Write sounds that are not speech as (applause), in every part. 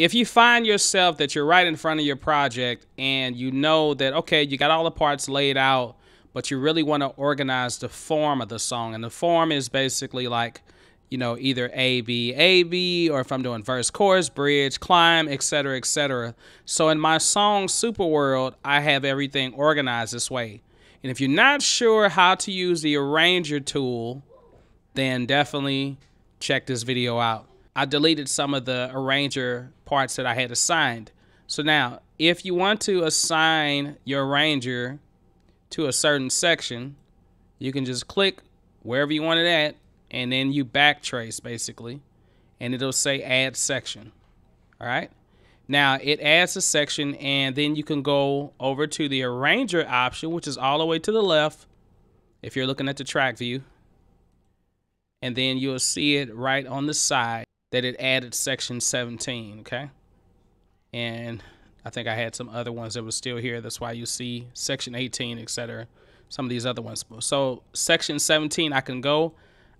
if you find yourself that you're right in front of your project and you know that, okay, you got all the parts laid out, but you really want to organize the form of the song. And the form is basically like, you know, either A, B, A, B, or if I'm doing verse, chorus, bridge, climb, etc., etc. So in my song Super World, I have everything organized this way. And if you're not sure how to use the arranger tool, then definitely check this video out. I deleted some of the arranger parts that I had assigned. So now, if you want to assign your arranger to a certain section, you can just click wherever you want it at, and then you backtrace basically, and it'll say add section. All right. Now it adds a section, and then you can go over to the arranger option, which is all the way to the left if you're looking at the track view. And then you'll see it right on the side that it added section 17, okay? And I think I had some other ones that were still here. That's why you see section 18, etc. Some of these other ones. So section 17, I can go,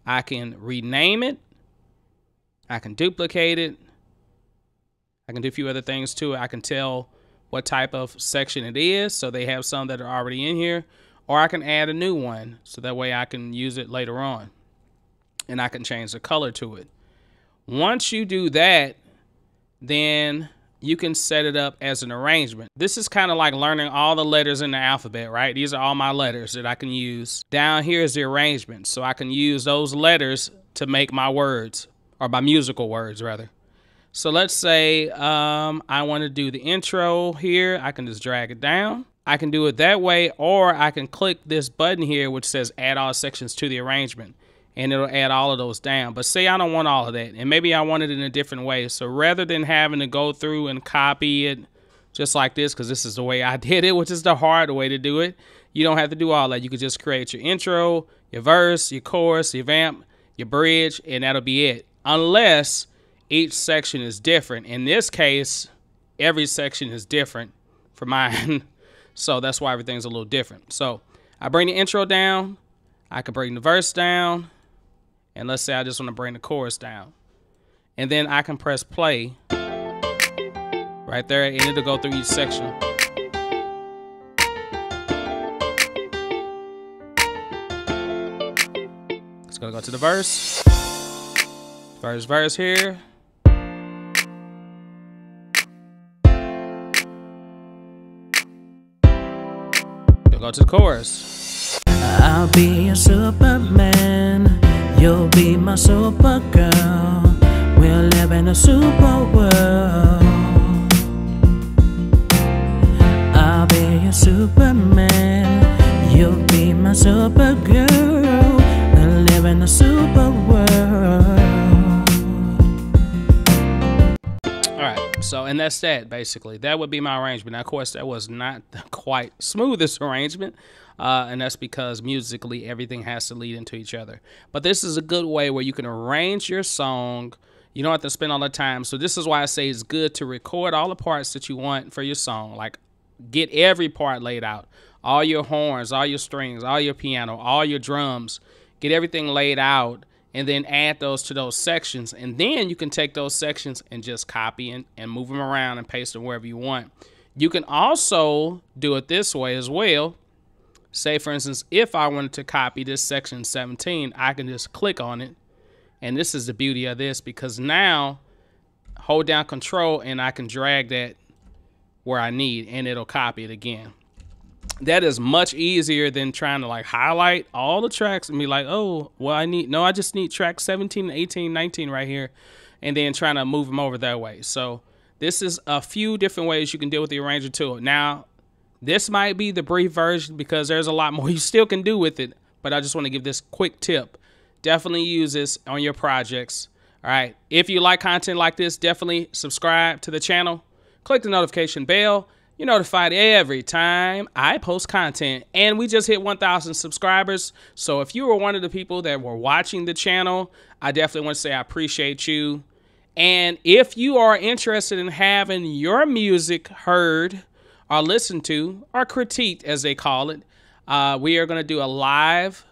I can rename it, I can duplicate it, I can do a few other things too. I can tell what type of section it is. So they have some that are already in here. Or I can add a new one so that way I can use it later on. And I can change the color to it. Once you do that, then you can set it up as an arrangement. This is kind of like learning all the letters in the alphabet, right? These are all my letters that I can use. Down here is the arrangement. So I can use those letters to make my words, or my musical words, rather. So let's say um, I want to do the intro here. I can just drag it down. I can do it that way, or I can click this button here, which says add all sections to the arrangement and it'll add all of those down. But say I don't want all of that, and maybe I want it in a different way. So rather than having to go through and copy it just like this, because this is the way I (laughs) did it, which is the hard way to do it, you don't have to do all that. You could just create your intro, your verse, your chorus, your vamp, your bridge, and that'll be it. Unless each section is different. In this case, every section is different for mine. (laughs) so that's why everything's a little different. So I bring the intro down. I can bring the verse down and let's say I just want to bring the chorus down. And then I can press play right there and it'll go through each section. It's gonna go to the verse. Verse, verse here. Go to the chorus. I'll be a superman. You'll be my super girl. We'll live in a super world. I'll be a superman. You'll be my super girl. We'll live in a super world. So and that's that basically. That would be my arrangement. Now, of course, that was not (laughs) the quite smoothest arrangement uh, and that's because musically everything has to lead into each other. But this is a good way where you can arrange your song. You don't have to spend all the time. So this is why I say it's good to record all the parts that you want for your song. Like get every part laid out. All your horns, all your strings, all your piano, all your drums. Get everything laid out and then add those to those sections. And then you can take those sections and just copy and, and move them around and paste them wherever you want. You can also do it this way as well say for instance, if I wanted to copy this section 17, I can just click on it. And this is the beauty of this because now hold down control and I can drag that where I need and it'll copy it again. That is much easier than trying to like highlight all the tracks and be like, oh, well, I need, no, I just need track 17, 18, 19 right here. And then trying to move them over that way. So this is a few different ways you can deal with the arranger tool. Now, this might be the brief version because there's a lot (laughs) more you still can do with it, but I just want to give this quick tip. Definitely use this on your projects. All right. If you like content like this, definitely subscribe to the channel. Click the notification bell. You're notified every time I post content. And we just hit 1,000 subscribers. So if you were one of the people that were watching the channel, I definitely want to say I appreciate you. And if you are interested in having your music heard or listened to or critiqued, as they call it. Uh, we are going to do a live.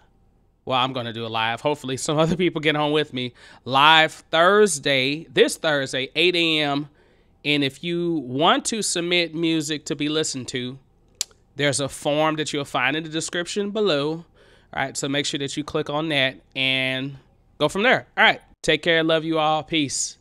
Well, I'm going to do a live. Hopefully, some (laughs) other people get on with me. Live Thursday, this Thursday, 8 a.m. And if you want to submit music to be listened to, there's a form that you'll find in the description below. All right, so make sure that you click on that and go from there. All right, take care. Love you all. Peace.